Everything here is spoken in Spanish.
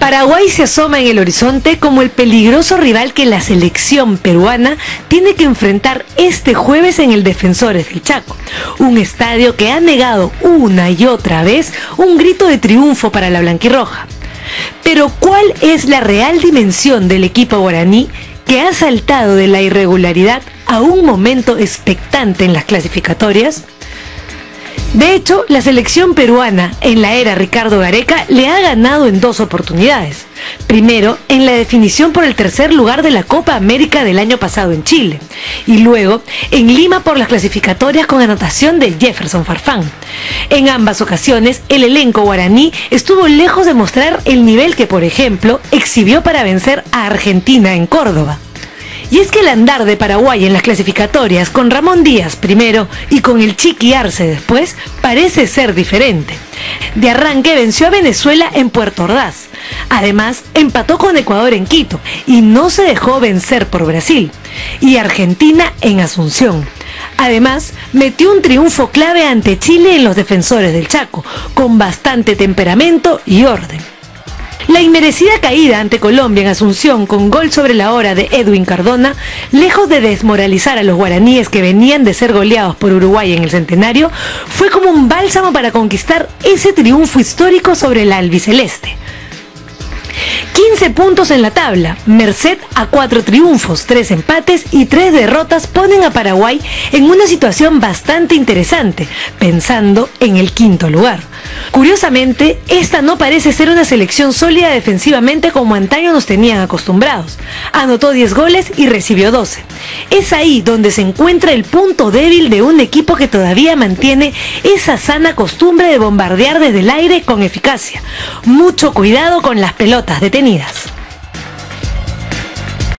Paraguay se asoma en el horizonte como el peligroso rival que la selección peruana tiene que enfrentar este jueves en el Defensores del Chaco, un estadio que ha negado una y otra vez un grito de triunfo para la blanquirroja. Pero ¿cuál es la real dimensión del equipo guaraní que ha saltado de la irregularidad a un momento expectante en las clasificatorias? De hecho, la selección peruana en la era Ricardo Gareca le ha ganado en dos oportunidades. Primero, en la definición por el tercer lugar de la Copa América del año pasado en Chile. Y luego, en Lima por las clasificatorias con anotación de Jefferson Farfán. En ambas ocasiones, el elenco guaraní estuvo lejos de mostrar el nivel que, por ejemplo, exhibió para vencer a Argentina en Córdoba. Y es que el andar de Paraguay en las clasificatorias con Ramón Díaz primero y con el Chiqui Arce después parece ser diferente. De arranque venció a Venezuela en Puerto Ordaz. Además, empató con Ecuador en Quito y no se dejó vencer por Brasil. Y Argentina en Asunción. Además, metió un triunfo clave ante Chile en los defensores del Chaco, con bastante temperamento y orden. La inmerecida caída ante Colombia en Asunción con gol sobre la hora de Edwin Cardona, lejos de desmoralizar a los guaraníes que venían de ser goleados por Uruguay en el centenario, fue como un bálsamo para conquistar ese triunfo histórico sobre el albiceleste. 15 puntos en la tabla, merced a 4 triunfos, 3 empates y 3 derrotas ponen a Paraguay en una situación bastante interesante, pensando en el quinto lugar. Curiosamente, esta no parece ser una selección sólida defensivamente como antaño nos tenían acostumbrados. Anotó 10 goles y recibió 12. Es ahí donde se encuentra el punto débil de un equipo que todavía mantiene esa sana costumbre de bombardear desde el aire con eficacia. Mucho cuidado con las pelotas detenidas.